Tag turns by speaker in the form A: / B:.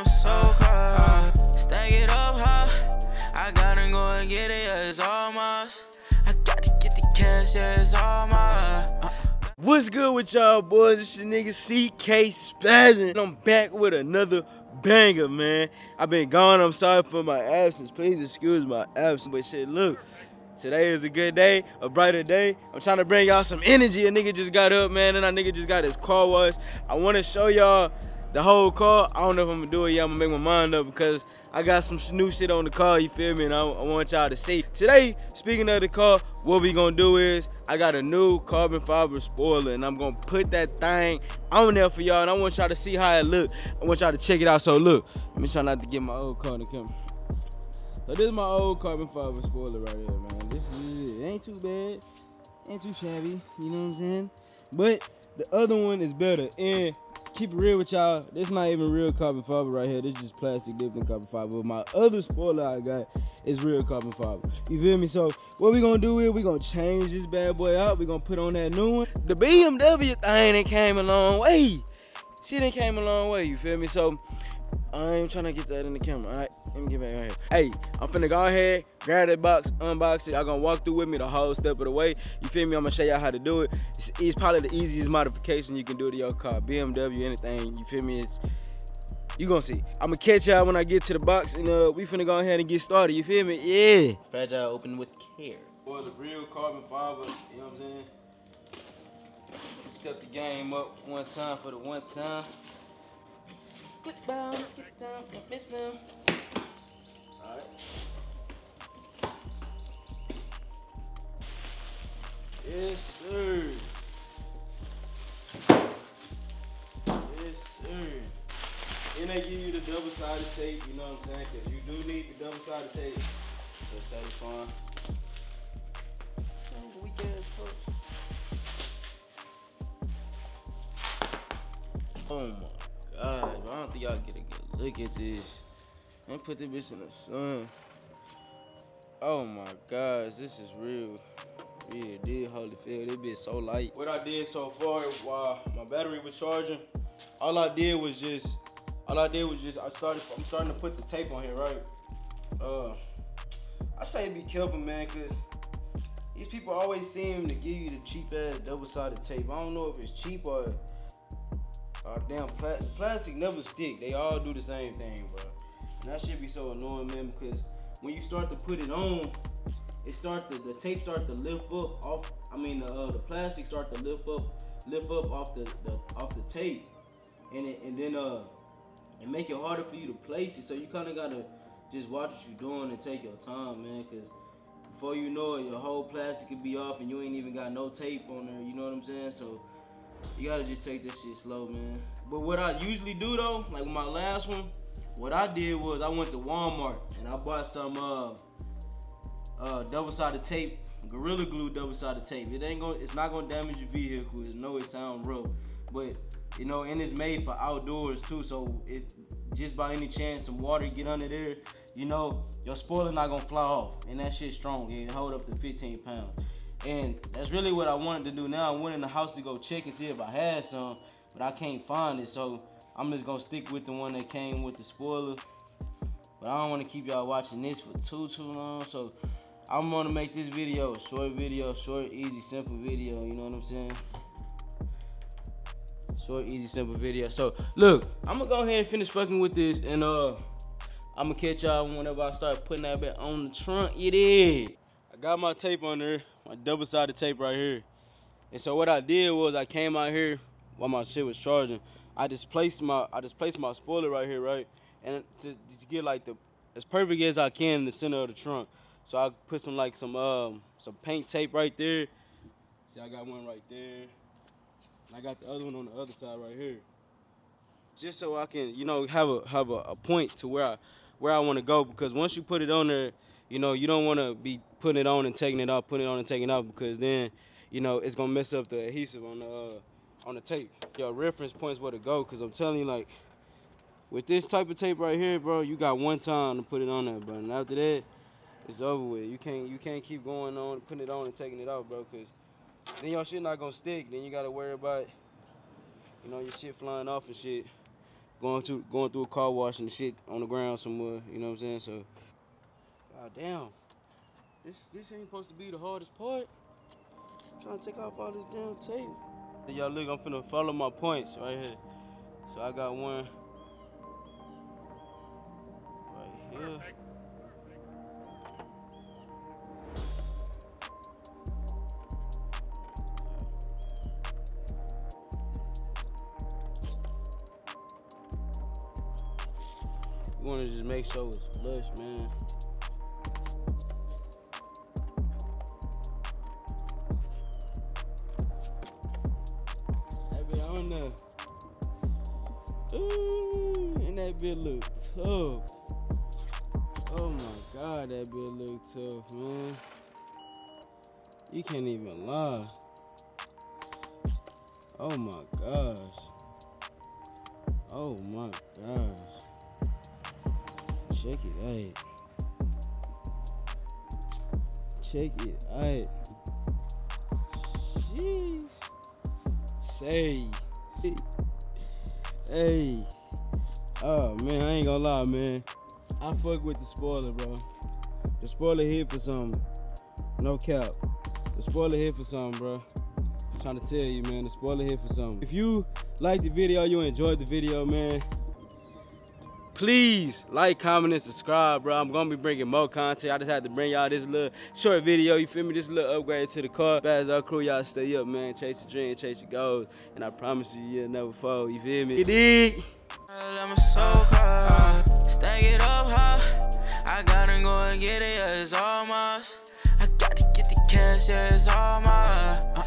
A: I'm so cold. Stack it up, huh? I gotta go and get it, yeah, it's all mine. I got to get the cash, yeah, it's all mine.
B: What's good with y'all boys? It's your nigga CK Spazzin. I'm back with another banger, man. I've been gone. I'm sorry for my absence. Please excuse my absence. But shit, look, today is a good day, a brighter day. I'm trying to bring y'all some energy. A nigga just got up, man, and a nigga just got his car washed. I want to show y'all the whole car. I don't know if I'm gonna do it yet. I'm gonna make my mind up because I got some new shit on the car, you feel me? And I, I want y'all to see. Today, speaking of the car, what we gonna do is, I got a new carbon fiber spoiler and I'm gonna put that thing on there for y'all and I want y'all to see how it look. I want y'all to check it out. So look, let me try not to get my old car the camera. So this is my old carbon fiber spoiler right here, man. This is it. it ain't too bad, ain't too shabby, you know what I'm saying? But the other one is better and keep it real with y'all, this not even real carbon fiber right here. This is just plastic dipped in carbon fiber. But my other spoiler I got is real carbon fiber. You feel me? So what we gonna do is we gonna change this bad boy out. We gonna put on that new one. The BMW thing that came a long way. She didn't came a long way. You feel me? So I ain't trying to get that in the camera. All right, let me get back right here. Hey, I'm finna go ahead, grab that box, unbox it. Y'all gonna walk through with me the whole step of the way. You feel me? I'm gonna show y'all how to do it. It's, it's probably the easiest modification you can do to your car. BMW, anything. You feel me? It's you gonna see. I'm gonna catch y'all when I get to the box, and uh, we finna go ahead and get started. You feel me? Yeah.
C: Fragile open with care.
B: For the real carbon fiber, you know what I'm saying? Step the game up one time for the one time. Click down, let's get down, don't miss them. Alright. Yes, sir. Yes, sir. And they give you the double-sided tape, you know what I'm saying? Because you do need the double-sided tape. So satisfying. Oh, weak. Oh my god. I don't think y'all get a good look at this. Let me put this bitch in the sun. Oh my gosh, this is real. Yeah, did Holyfield. This bitch so light. What I did so far while my battery was charging, all I did was just, all I did was just, I started, I'm starting to put the tape on here, right? Uh, I say be careful, man, cause these people always seem to give you the cheap ass double-sided tape. I don't know if it's cheap or uh, damn, pla plastic never stick. They all do the same thing, bro. And that should be so annoying, man, because when you start to put it on, it start to the tape start to lift up off. I mean, the uh, the plastic start to lift up, lift up off the, the off the tape, and it, and then uh, it make it harder for you to place it. So you kind of gotta just watch what you're doing and take your time, man, because before you know it, your whole plastic could be off and you ain't even got no tape on there. You know what I'm saying? So you gotta just take this shit slow, man. But what I usually do though, like with my last one, what I did was I went to Walmart and I bought some uh, uh, double-sided tape, Gorilla Glue double-sided tape. It ain't gonna, it's not gonna damage your vehicle. I know it sound rough, but you know, and it's made for outdoors too. So it just by any chance some water get under there, you know, your spoiler not gonna fly off, and that shit strong. It hold up to 15 pounds. And that's really what I wanted to do now. I went in the house to go check and see if I had some, but I can't find it. So I'm just gonna stick with the one that came with the spoiler. But I don't wanna keep y'all watching this for too, too long. So I'm gonna make this video a short video, short, easy, simple video. You know what I'm saying? Short, easy, simple video. So look, I'm gonna go ahead and finish fucking with this and uh, I'm gonna catch y'all whenever I start putting that bit on the trunk. It is. I got my tape on there my double-sided tape right here. And so what I did was I came out here while my shit was charging. I just placed my I just placed my spoiler right here, right? And to, to get like the as perfect as I can in the center of the trunk. So I put some like some um some paint tape right there. See, I got one right there. And I got the other one on the other side right here. Just so I can, you know, have a have a, a point to where I where I want to go because once you put it on there, you know, you don't want to be putting it on and taking it off, putting it on and taking it off because then, you know, it's gonna mess up the adhesive on the uh, on the tape. Your reference points where to go because I'm telling you, like, with this type of tape right here, bro, you got one time to put it on there, bro. And after that, it's over with. You can't you can't keep going on, putting it on and taking it off, bro, because then your shit not gonna stick. Then you gotta worry about, you know, your shit flying off and shit. going to going through a car wash and shit on the ground somewhere. You know what I'm saying? So, god damn, this this ain't supposed to be the hardest part. I'm trying to take off all this damn tape. Y'all look, I'm finna follow my points right here. So I got one right here. You wanna just make sure it's flush, man. On there. Ooh, and that bit look tough. Oh my god, that bit look tough, man. You can't even lie. Oh my gosh. Oh my gosh. Check it out. Check it out. Jeez. Say. Hey. Oh man, I ain't gonna lie, man. I fuck with the spoiler, bro. The spoiler here for something. No cap. The spoiler here for something, bro. I'm trying to tell you, man. The spoiler here for something. If you like the video, you enjoyed the video, man. Please like, comment, and subscribe, bro. I'm gonna be bringing more content. I just had to bring y'all this little short video, you feel me? This little upgrade to the car. Spazz Out crew, y'all stay up, man. Chase your dream, chase your goals. And I promise you, you'll never fall. You feel me? You dig?
A: I'm so hard. Stack it up high. I gotta go and get it, yeah, it's all mine. I gotta get the cash, yeah, it's all mine. Uh,